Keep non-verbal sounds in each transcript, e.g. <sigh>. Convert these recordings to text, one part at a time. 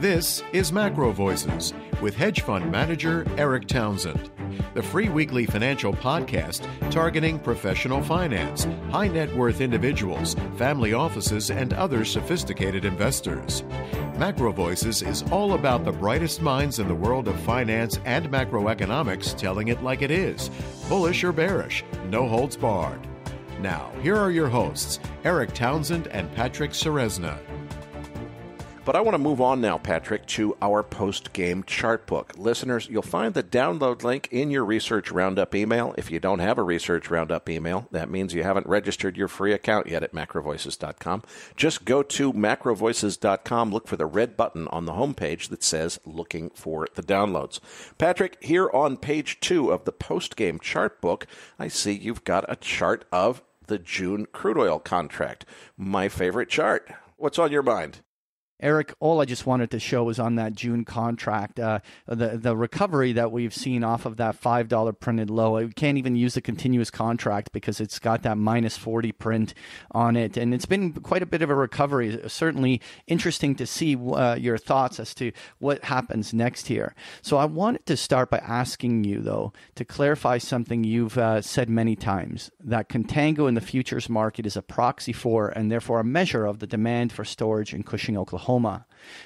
This is Macro Voices with hedge fund manager Erik Townsend, the free weekly financial podcast targeting professional finance, high net worth individuals, family offices, and other sophisticated investors. Macro Voices is all about the brightest minds in the world of finance and macroeconomics telling it like it is, bullish or bearish, no holds barred. Now, here are your hosts, Erik Townsend and Patrick Ceresna. But I want to move on now, Patrick, to our post game chart book. Listeners, you'll find the download link in your Research Roundup email. If you don't have a Research Roundup email, that means you haven't registered your free account yet at macrovoices.com. Just go to macrovoices.com, look for the red button on the homepage that says Looking for the Downloads. Patrick, here on page two of the post game chart book, I see you've got a chart of the June crude oil contract. My favorite chart. What's on your mind? Erik, all I just wanted to show was on that June contract, uh, the the recovery that we've seen off of that five dollar printed low. We can't even use the continuous contract because it's got that minus forty print on it, and it's been quite a bit of a recovery. Certainly interesting to see uh, your thoughts as to what happens next here. So I wanted to start by asking you though to clarify something you've uh, said many times that contango in the futures market is a proxy for and therefore a measure of the demand for storage in Cushing, Oklahoma.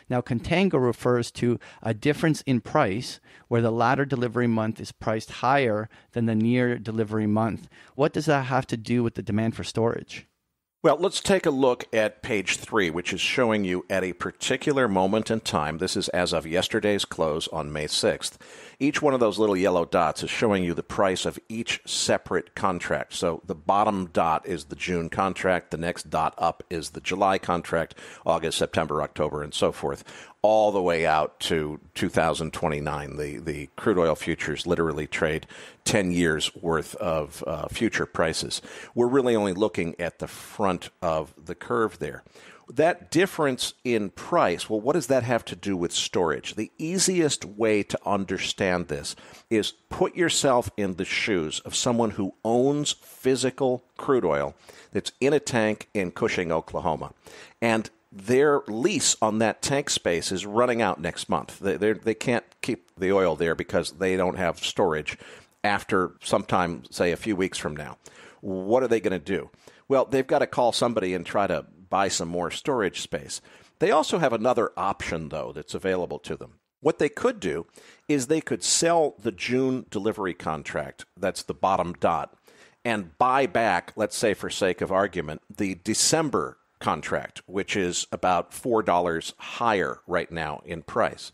Now, contango refers to a difference in price where the latter delivery month is priced higher than the near delivery month. What does that have to do with the demand for storage? Well, let's take a look at page three, which is showing you at a particular moment in time. This is as of yesterday's close on May 6th. Each one of those little yellow dots is showing you the price of each separate contract. So the bottom dot is the June contract, the next dot up is the July contract, August, September, October, and so forth all the way out to 2029. The the crude oil futures literally trade 10 years worth of uh, future prices. We're really only looking at the front of the curve there. That difference in price, well, what does that have to do with storage? The easiest way to understand this is put yourself in the shoes of someone who owns physical crude oil that's in a tank in Cushing, Oklahoma. And their lease on that tank space is running out next month. They they can't keep the oil there because they don't have storage after sometime, say a few weeks from now. What are they going to do? Well, they've got to call somebody and try to buy some more storage space. They also have another option though that's available to them. What they could do is they could sell the June delivery contract, that's the bottom dot, and buy back, let's say for sake of argument, the December contract, which is about $4 higher right now in price.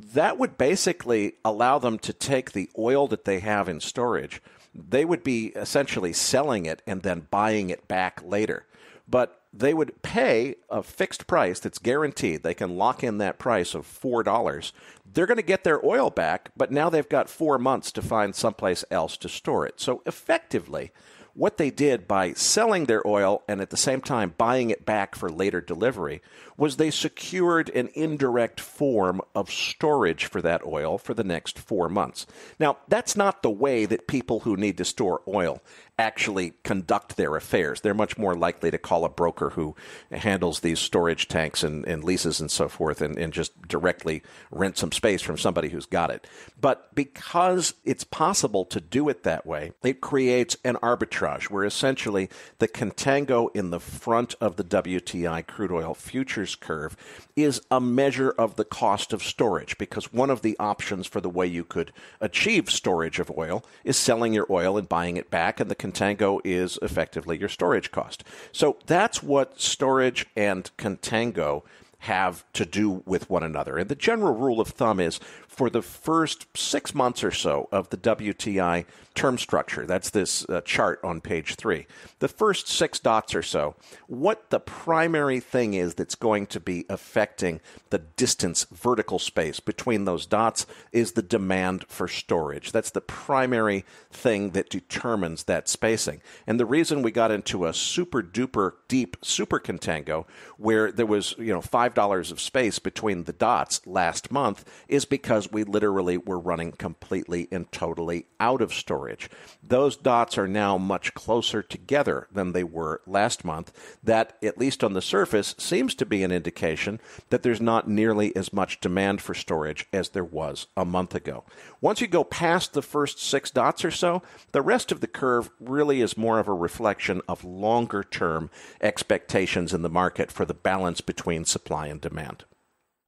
That would basically allow them to take the oil that they have in storage, they would be essentially selling it and then buying it back later. But they would pay a fixed price that's guaranteed. They can lock in that price of $4. They're going to get their oil back, but now they've got four months to find someplace else to store it. So effectively, what they did by selling their oil and at the same time buying it back for later delivery was they secured an indirect form of storage for that oil for the next four months. Now, that's not the way that people who need to store oil actually conduct their affairs. They're much more likely to call a broker who handles these storage tanks and, and leases and so forth and, and just directly rent some space from somebody who's got it. But because it's possible to do it that way, it creates an arbitrage where essentially the contango in the front of the WTI crude oil futures curve is a measure of the cost of storage because one of the options for the way you could achieve storage of oil is selling your oil and buying it back and the contango is effectively your storage cost. So that's what storage and contango have to do with one another. And the general rule of thumb is for the first six months or so of the WTI term structure, that's this uh, chart on page three, the first six dots or so, what the primary thing is that's going to be affecting the distance, vertical space between those dots is the demand for storage. That's the primary thing that determines that spacing. And the reason we got into a super duper deep super contango where there was, you know, $5 of space between the dots last month is because because we literally were running completely and totally out of storage. Those dots are now much closer together than they were last month. That, at least on the surface, seems to be an indication that there's not nearly as much demand for storage as there was a month ago. Once you go past the first six dots or so, the rest of the curve really is more of a reflection of longer term expectations in the market for the balance between supply and demand.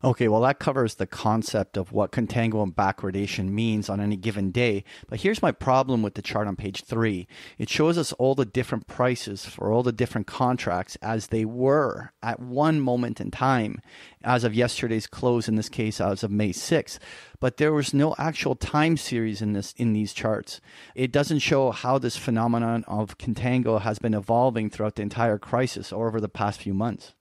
Okay, well, that covers the concept of what contango and backwardation means on any given day. But here's my problem with the chart on page three it shows us all the different prices for all the different contracts as they were at one moment in time, as of yesterday's close, in this case, as of May 6th. But there was no actual time series in this in these charts. It doesn't show how this phenomenon of contango has been evolving throughout the entire crisis or over the past few months.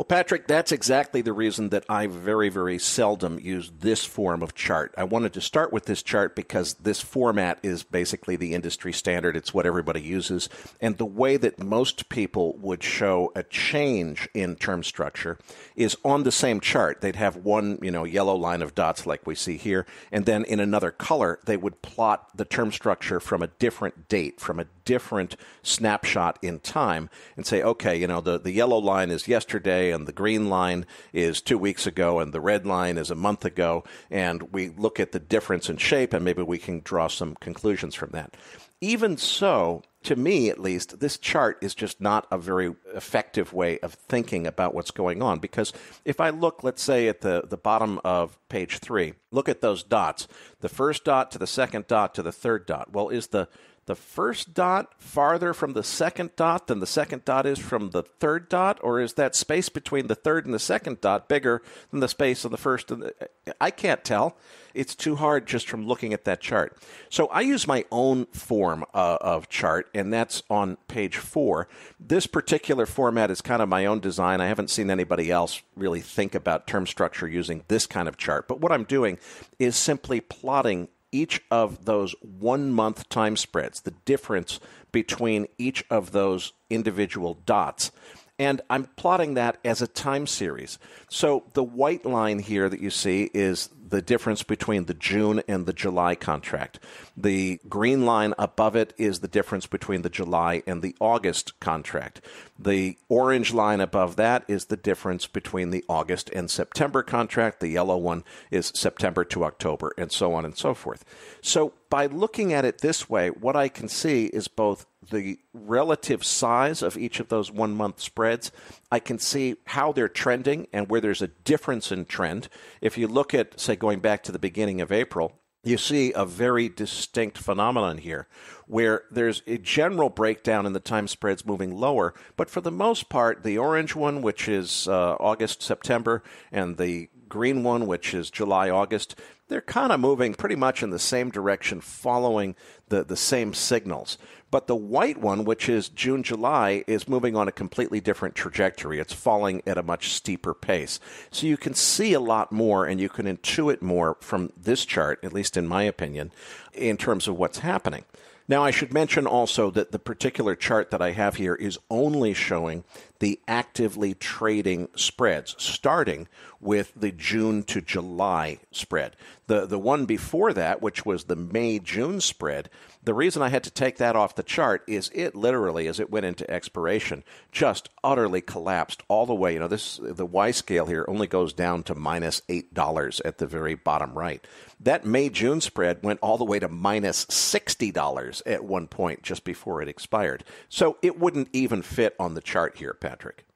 Well, Patrick, that's exactly the reason that I very, very seldom use this form of chart. I wanted to start with this chart because this format is basically the industry standard. It's what everybody uses. And the way that most people would show a change in term structure is on the same chart. They'd have one, you know, yellow line of dots like we see here, and then in another color, they would plot the term structure from a different date, from a different snapshot in time, and say, okay, you know, the, the yellow line is yesterday and the green line is two weeks ago, and the red line is a month ago, and we look at the difference in shape, and maybe we can draw some conclusions from that. Even so, to me at least, this chart is just not a very effective way of thinking about what's going on. Because if I look, let's say, at the, the bottom of page three, look at those dots the first dot to the second dot to the third dot. Well, is the the first dot farther from the second dot than the second dot is from the third dot, or is that space between the third and the second dot bigger than the space on the first? And the, I can't tell. It's too hard just from looking at that chart. So I use my own form uh, of chart, and that's on page four. This particular format is kind of my own design. I haven't seen anybody else really think about term structure using this kind of chart. But what I'm doing is simply plotting each of those one month time spreads, the difference between each of those individual dots. And I'm plotting that as a time series. So the white line here that you see is the difference between the June and the July contract. The green line above it is the difference between the July and the August contract. The orange line above that is the difference between the August and September contract. The yellow one is September to October, and so on and so forth. So, by looking at it this way, what I can see is both the relative size of each of those one month spreads. I can see how they're trending and where there's a difference in trend. If you look at, say, going back to the beginning of April, you see a very distinct phenomenon here where there's a general breakdown in the time spreads moving lower, but for the most part, the orange one, which is uh, August, September, and the green one, which is July, August, they're kind of moving pretty much in the same direction, following the, the same signals. But the white one, which is June, July, is moving on a completely different trajectory. It's falling at a much steeper pace. So you can see a lot more and you can intuit more from this chart, at least in my opinion, in terms of what's happening. Now, I should mention also that the particular chart that I have here is only showing the actively trading spreads, starting with the June to July spread. The, the one before that, which was the May June spread, the reason I had to take that off the chart is it literally, as it went into expiration, just utterly collapsed all the way. You know, this the Y scale here only goes down to minus eight dollars at the very bottom right. That May June spread went all the way to minus sixty dollars at one point just before it expired. So it wouldn't even fit on the chart here, Patrick.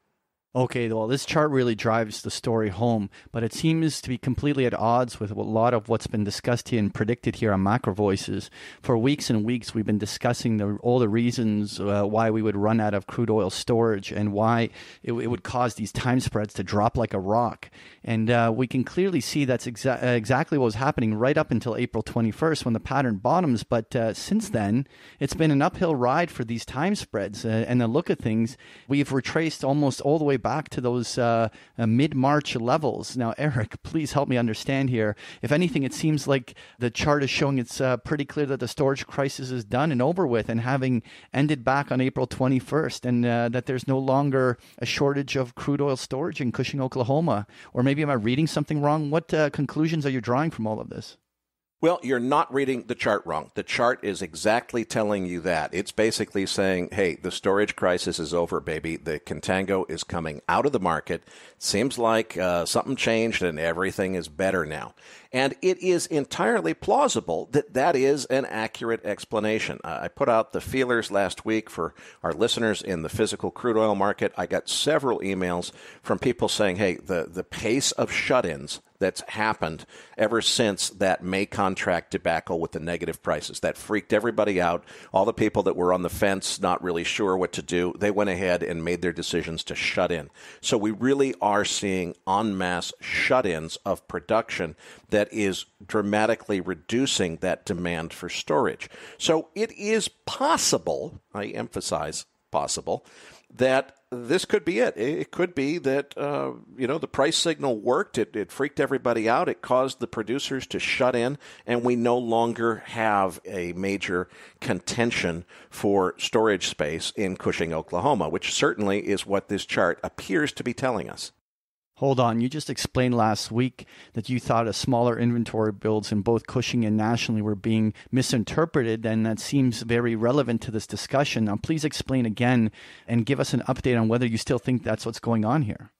Okay, well, this chart really drives the story home, but it seems to be completely at odds with a lot of what's been discussed here and predicted here on Macro Voices. For weeks and weeks, we've been discussing the, all the reasons uh, why we would run out of crude oil storage and why it, it, would cause these time spreads to drop like a rock. And uh, we can clearly see that's exa- exactly what was happening right up until April 21st when the pattern bottoms. But uh, since then, it's been an uphill ride for these time spreads. Uh, and the look of things, we've retraced almost all the way back to those uh, uh, mid March levels. Now, <laughs> Erik, please help me understand here. If anything, it seems like the chart is showing it's uh, pretty clear that the storage crisis is done and over with, and having ended back on April 21st, and uh, that there's no longer a shortage of crude oil storage in Cushing, Oklahoma. Or maybe am I reading something wrong? What uh, conclusions are you drawing from all of this? Well, you're not reading the chart wrong. The chart is exactly telling you that. It's basically saying, hey, the storage crisis is over, baby. The contango is coming out of the market. Seems like uh, something changed and everything is better now. And it is entirely plausible that that is an accurate explanation. Uh, I put out the feelers last week for our listeners in the physical crude oil market. I got several emails from people saying, hey, the, the pace of shut ins that's happened ever since that May contract debacle with the negative prices. That freaked everybody out. All the people that were on the fence, not really sure what to do, they went ahead and made their decisions to shut in. So we really are seeing en masse shut ins of production that is dramatically reducing that demand for storage. So it is possible, I emphasize possible, that this could be it. It could be that uh, you know the price signal worked. It, it freaked everybody out. It caused the producers to shut in, and we no longer have a major contention for storage space in Cushing, Oklahoma, which certainly is what this chart appears to be telling us. Hold on. You just explained last week that you thought a smaller inventory builds in both Cushing and nationally were being misinterpreted, and that seems very relevant to this discussion. Now, please explain again and give us an update on whether you still think that's what's going on here.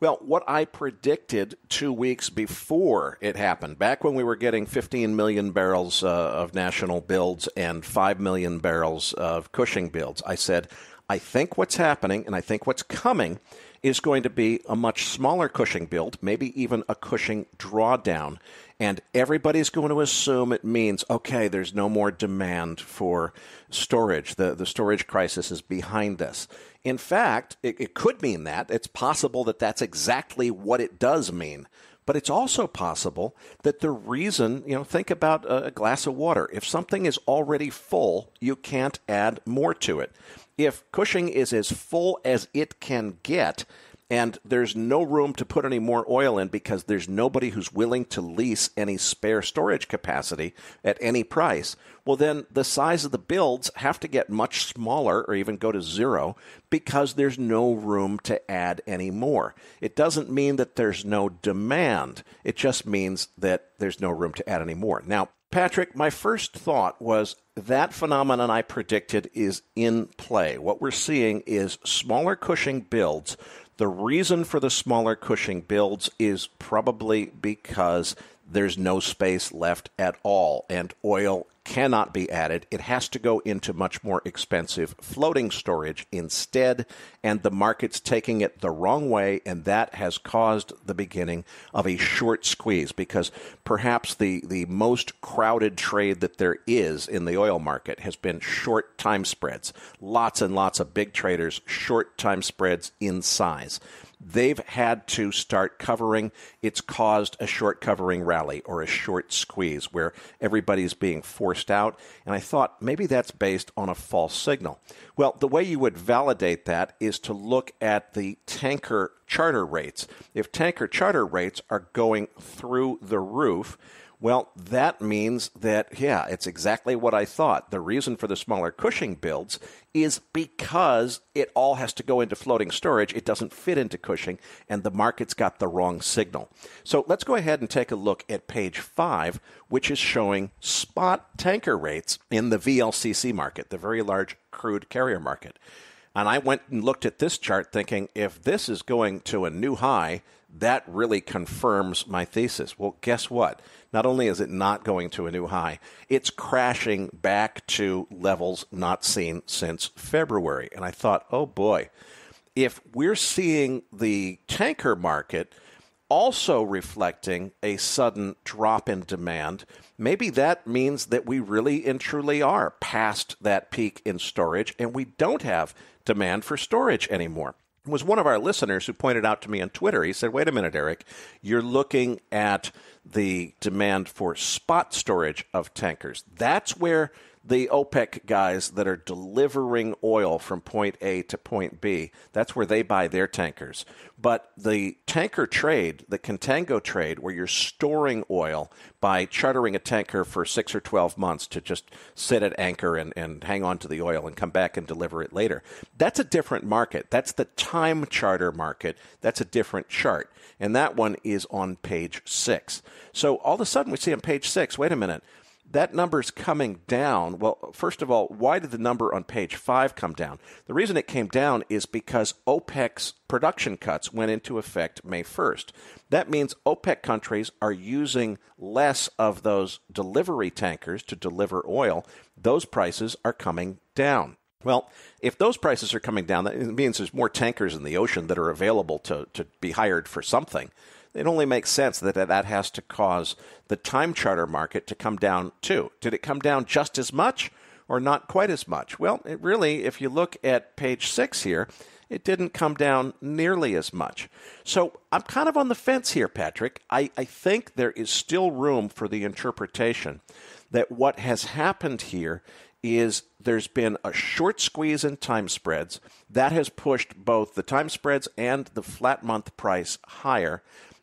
Well, what I predicted two weeks before it happened, back when we were getting 15 million barrels uh, of national builds and 5 million barrels of Cushing builds, I said, I think what's happening and I think what's coming is going to be a much smaller Cushing build, maybe even a Cushing drawdown. And everybody's going to assume it means, okay, there's no more demand for storage. The, the storage crisis is behind us. In fact, it, it could mean that. It's possible that that's exactly what it does mean. But it's also possible that the reason, you know, think about a glass of water. If something is already full, you can't add more to it if Cushing is as full as it can get, and there's no room to put any more oil in because there's nobody who's willing to lease any spare storage capacity at any price, well, then the size of the builds have to get much smaller or even go to zero because there's no room to add any more. It doesn't mean that there's no demand, it just means that there's no room to add any more. Now, Patrick, my first thought was that phenomenon I predicted is in play. What we're seeing is smaller Cushing builds. The reason for the smaller Cushing builds is probably because there's no space left at all, and oil cannot be added. It has to go into much more expensive floating storage instead, and the market's taking it the wrong way, and that has caused the beginning of a short squeeze because perhaps the, the most crowded trade that there is in the oil market has been short time spreads. Lots and lots of big traders, short time spreads in size they've had to start covering. It's caused a short covering rally or a short squeeze where everybody's being forced out. And I thought maybe that's based on a false signal. Well, the way you would validate that is to look at the tanker charter rates. If tanker charter rates are going through the roof, well, that means that, yeah, it's exactly what I thought. The reason for the smaller Cushing builds is because it all has to go into floating storage. It doesn't fit into Cushing, and the market's got the wrong signal. So let's go ahead and take a look at page five, which is showing spot tanker rates in the VLCC market, the very large crude carrier market. And I went and looked at this chart thinking if this is going to a new high, that really confirms my thesis. Well, guess what? Not only is it not going to a new high, it's crashing back to levels not seen since February. And I thought, oh boy, if we're seeing the tanker market also reflecting a sudden drop in demand, maybe that means that we really and truly are past that peak in storage and we don't have demand for storage anymore was one of our listeners who pointed out to me on Twitter. He said, "Wait a minute, Erik. You're looking at the demand for spot storage of tankers. That's where the OPEC guys that are delivering oil from point A to point B. That's where they buy their tankers. But the tanker trade, the contango trade, where you're storing oil by chartering a tanker for six or 12 months to just sit at anchor and, and hang on to the oil and come back and deliver it later, that's a different market. That's the time charter market. That's a different chart. And that one is on page six. So all of a sudden we see on page six, wait a minute, that number's coming down. Well, first of all, why did the number on page five come down? The reason it came down is because OPEC's production cuts went into effect May 1st. That means OPEC countries are using less of those delivery tankers to deliver oil. Those prices are coming down. Well, if those prices are coming down, that means there's more tankers in the ocean that are available to, to be hired for something it only makes sense that that has to cause the time charter market to come down too. Did it come down just as much or not quite as much? Well, it really, if you look at page six here, it didn't come down nearly as much. So I'm kind of on the fence here, Patrick. I, I think there is still room for the interpretation that what has happened here is there's been a short squeeze in time spreads that has pushed both the time spreads and the flat month price higher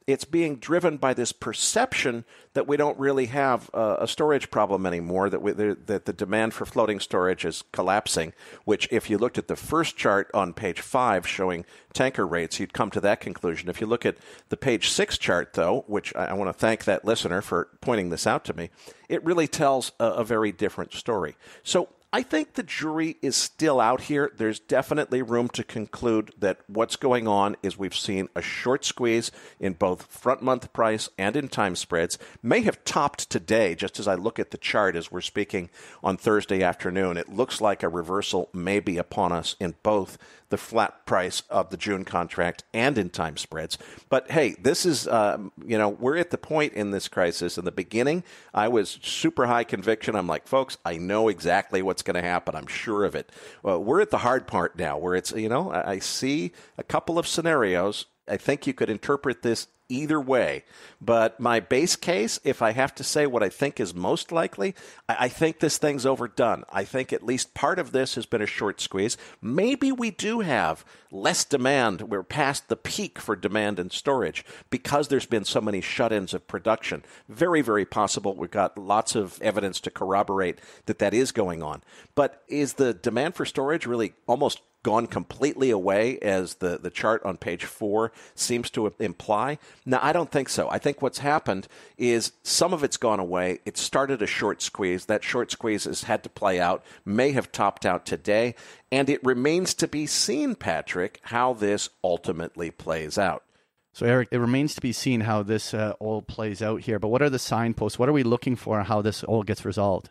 it's being driven by this perception that we don't really have a, a storage problem anymore, that, we, that the demand for floating storage is collapsing, which, if you looked at the first chart on page five showing tanker rates, you'd come to that conclusion. If you look at the page six chart, though, which I, I want to thank that listener for pointing this out to me, it really tells a, a very different story. So I think the jury is still out here. There's definitely room to conclude that what's going on is we've seen a short squeeze in both front month price and in time spreads. May have topped today, just as I look at the chart as we're speaking on Thursday afternoon. It looks like a reversal may be upon us in both the flat price of the June contract and in time spreads. But hey, this is, uh, you know, we're at the point in this crisis. In the beginning, I was super high conviction. I'm like, folks, I know exactly what's going to happen. I'm sure of it. Well, we're at the hard part now where it's, you know, I see a couple of scenarios. I think you could interpret this either way. But my base case, if I have to say what I think is most likely, I, think this thing's overdone. I think at least part of this has been a short squeeze. Maybe we do have less demand. We're past the peak for demand and storage because there's been so many shut ins of production. Very, very possible. We've got lots of evidence to corroborate that that is going on. But is the demand for storage really almost gone completely away, as the, the chart on page four seems to imply? Now, I don't think so. I think what's happened is some of it's gone away. It started a short squeeze. That short squeeze has had to play out, may have topped out today, and it remains to be seen, Patrick, how this ultimately plays out. So, Erik, it remains to be seen how this uh, all plays out here. But what are the signposts? What are we looking for? How this all gets resolved?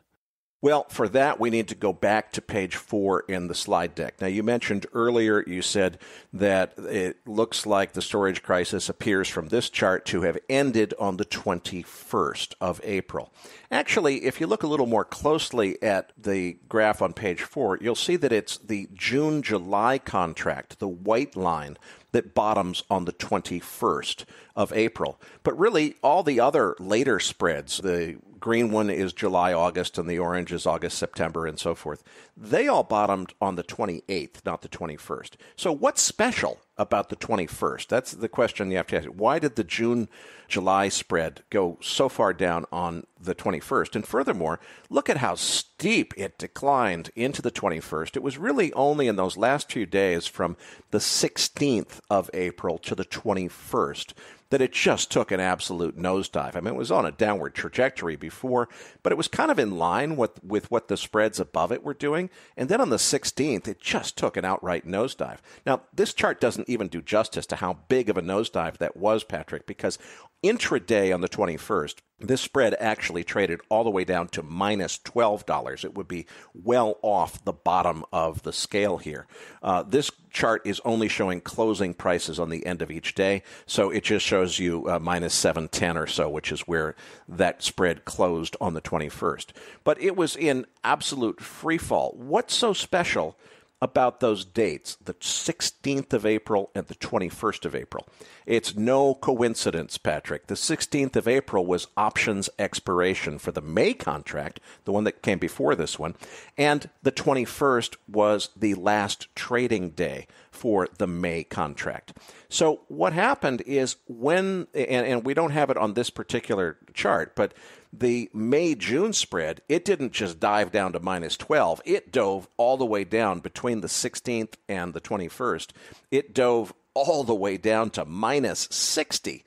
Well, for that, we need to go back to page four in the slide deck. Now, you mentioned earlier, you said that it looks like the storage crisis appears from this chart to have ended on the 21st of April. Actually, if you look a little more closely at the graph on page four, you'll see that it's the June July contract, the white line, that bottoms on the 21st of April. But really, all the other later spreads, the green one is July, August, and the orange is August, September, and so forth. They all bottomed on the 28th, not the 21st. So, what's special about the 21st? That's the question you have to ask. Why did the June July spread go so far down on the 21st? And furthermore, look at how steep it declined into the 21st. It was really only in those last few days from the 16th of April to the 21st that it just took an absolute nosedive. I mean, it was on a downward trajectory before, but it was kind of in line with, with what the spreads above it were doing. And then on the 16th, it just took an outright nosedive. Now, this chart doesn't even do justice to how big of a nosedive that was, Patrick, because intraday on the 21st, this spread actually traded all the way down to minus $12. It would be well off the bottom of the scale here. Uh, this chart is only showing closing prices on the end of each day, so it just shows you uh, minus 710 or so, which is where that spread closed on the 21st. But it was in absolute free fall. What's so special about those dates, the 16th of April and the 21st of April. It's no coincidence, Patrick. The 16th of April was options expiration for the May contract, the one that came before this one, and the 21st was the last trading day for the May contract. So what happened is when, and, and we don't have it on this particular chart, but the May June spread, it didn't just dive down to minus 12. It dove all the way down between the 16th and the 21st. It dove all the way down to minus 60.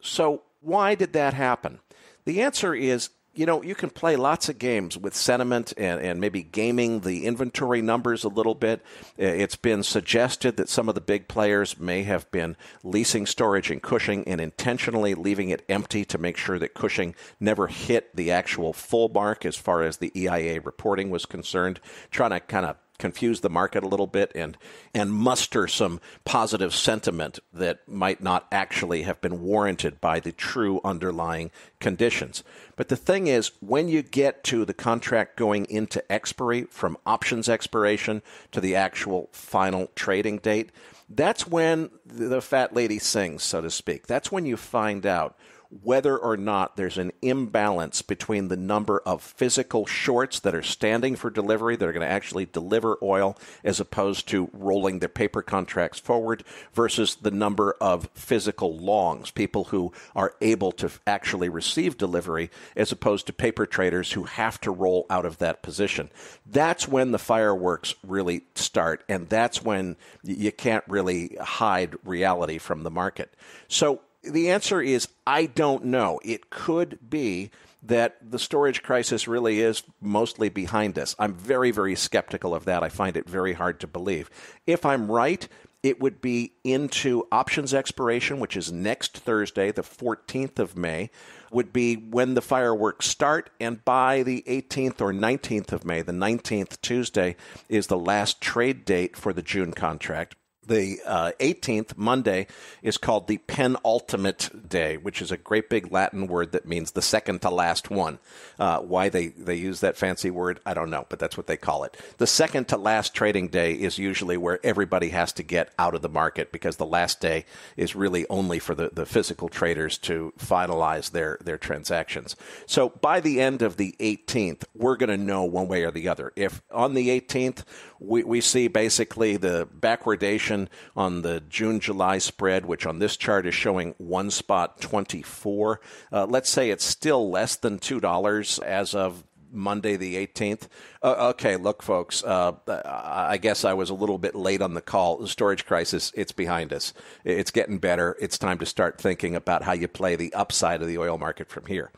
So, why did that happen? The answer is you know, you can play lots of games with sentiment and, and maybe gaming the inventory numbers a little bit. Uh, it's been suggested that some of the big players may have been leasing storage in Cushing and intentionally leaving it empty to make sure that Cushing never hit the actual full mark as far as the EIA reporting was concerned, trying to kind of confuse the market a little bit and and muster some positive sentiment that might not actually have been warranted by the true underlying conditions. But the thing is, when you get to the contract going into expiry from options expiration to the actual final trading date, that's when the fat lady sings, so to speak. That's when you find out whether or not there's an imbalance between the number of physical shorts that are standing for delivery, that are going to actually deliver oil, as opposed to rolling their paper contracts forward, versus the number of physical longs, people who are able to actually receive delivery, as opposed to paper traders who have to roll out of that position. That's when the fireworks really start, and that's when you can't really hide reality from the market. So the answer is I don't know. It could be that the storage crisis really is mostly behind us. I'm very, very skeptical of that. I find it very hard to believe. If I'm right, it would be into options expiration, which is next Thursday, the 14th of May, would be when the fireworks start. And by the 18th or 19th of May, the 19th Tuesday, is the last trade date for the June contract the uh, 18th monday is called the penultimate day which is a great big latin word that means the second to last one. Uh, why they, they use that fancy word i don't know but that's what they call it. The second to last trading day is usually where everybody has to get out of the market because the last day is really only for the, the physical traders to finalize their, their transactions. So by the end of the 18th we're going to know one way or the other. If on the 18th we, we see basically the backwardation on the June July spread, which on this chart is showing one spot 24. Uh, let's say it's still less than $2 as of Monday the 18th. Uh, okay, look, folks, uh, I guess I was a little bit late on the call. The storage crisis, it's behind us. It's getting better. It's time to start thinking about how you play the upside of the oil market from here.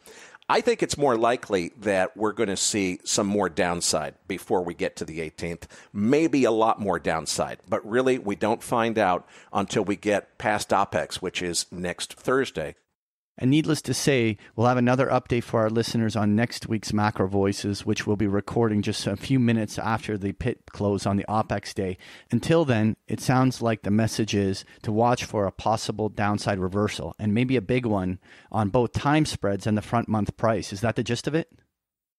I think it's more likely that we're going to see some more downside before we get to the 18th, maybe a lot more downside. But really, we don't find out until we get past OPEX, which is next Thursday. And needless to say, we'll have another update for our listeners on next week's Macro Voices, which we'll be recording just a few minutes after the pit close on the OPEX day. Until then, it sounds like the message is to watch for a possible downside reversal and maybe a big one on both time spreads and the front month price. Is that the gist of it?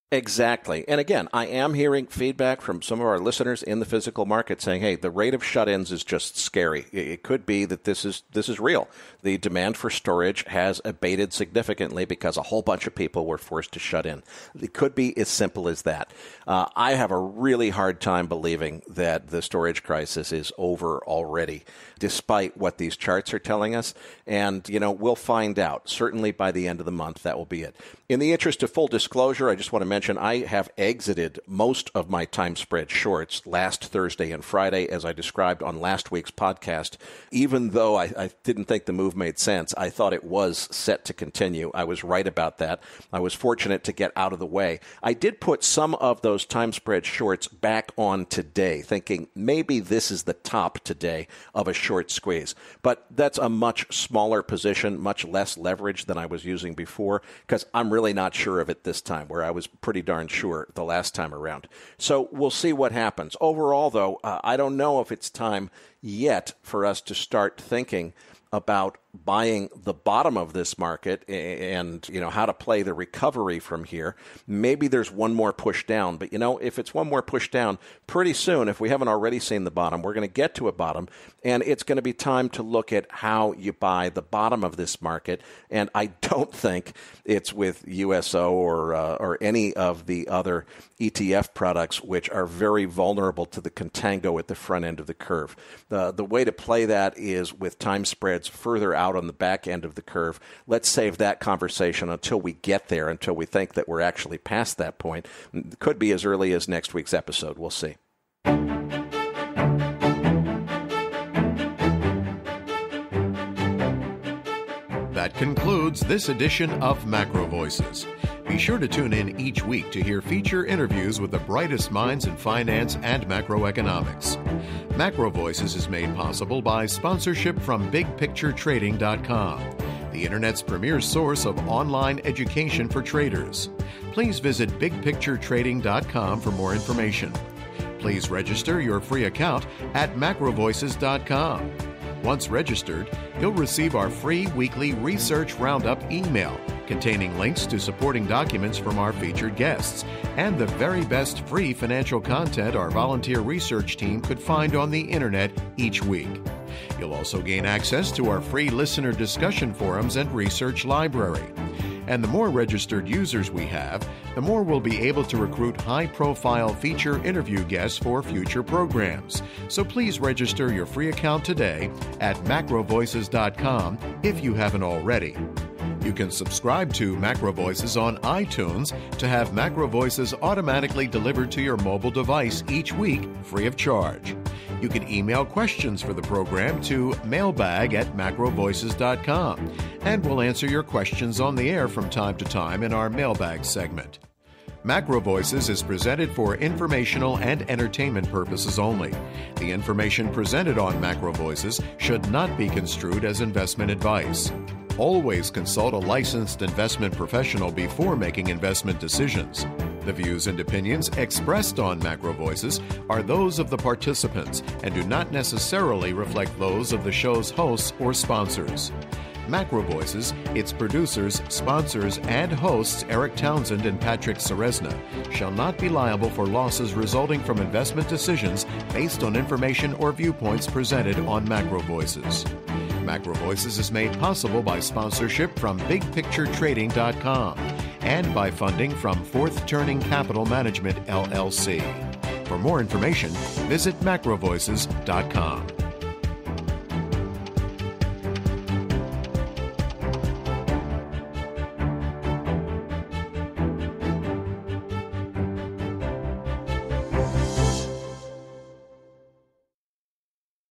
Exactly. And again, I am hearing feedback from some of our listeners in the physical market saying, "Hey, the rate of shut-ins is just scary. It could be that this is this is real. The demand for storage has abated significantly because a whole bunch of people were forced to shut in. It could be as simple as that. Uh, I have a really hard time believing that the storage crisis is over already, despite what these charts are telling us. And you know, we'll find out. Certainly by the end of the month, that will be it. In the interest of full disclosure, I just want to mention I have exited most of my time spread shorts last Thursday and Friday, as I described on last week's podcast. Even though I, I, didn't think the move made sense, I thought it was set to continue. I was right about that. I was fortunate to get out of the way. I did put some of those time spread shorts back on today, thinking maybe this is the top today of a short squeeze. But that's a much smaller position, much less leverage than I was using before, because I'm really not sure of it this time, where I was pretty darn sure the last time around. So we'll see what happens. Overall, though, uh, I don't know if it's time yet for us to start thinking about buying the bottom of this market and you know how to play the recovery from here maybe there's one more push down. But you know if it's one more push down pretty soon if we haven't already seen the bottom we're going to get to a bottom and it's going to be time to look at how you buy the bottom of this market. And I <laughs> don't think it's with USO or uh, or any of the other ETF products which are very vulnerable to the contango at the front end of the curve. The the way to play that is with time spreads further out on the back end of the curve. Let's save that conversation until we get there, until we think that we're actually past that point. It could be as early as next week's episode. We'll see. That concludes this edition of Macro Voices. Be sure to tune in each week to hear feature interviews with the brightest minds in finance and macroeconomics. Macro Voices is made possible by sponsorship from BigPictureTrading.com, the Internet's premier source of online education for traders. Please visit BigPictureTrading.com for more information. Please register your free account at MacroVoices.com. Once registered, you'll receive our free weekly Research Roundup email containing links to supporting documents from our featured guests and the very best free financial content our volunteer research team could find on the internet each week. You'll also gain access to our free listener discussion forums and research library. And the more registered users we have, the more we'll be able to recruit high profile feature interview guests for future programs. So please register your free account today at macrovoices.com if you haven't already. You can subscribe to Macro Voices on iTunes to have Macro Voices automatically delivered to your mobile device each week free of charge. You can email questions for the program to mailbag at macrovoices.com, and we'll answer your questions on the air from time to time in our mailbag segment. Macro Voices is presented for informational and entertainment purposes only. The information presented on Macro Voices should not be construed as investment advice. Always consult a licensed investment professional before making investment decisions. The views and opinions expressed on Macro Voices are those of the participants and do not necessarily reflect those of the show's hosts or sponsors. Macro Voices, its producers, sponsors, and hosts Erik Townsend and Patrick Ceresna shall not be liable for losses resulting from investment decisions based on information or viewpoints presented on Macro Voices. Macro Voices is made possible by sponsorship from BigPictureTrading.com and by funding from Fourth Turning Capital Management, LLC. For more information, visit macrovoices.com.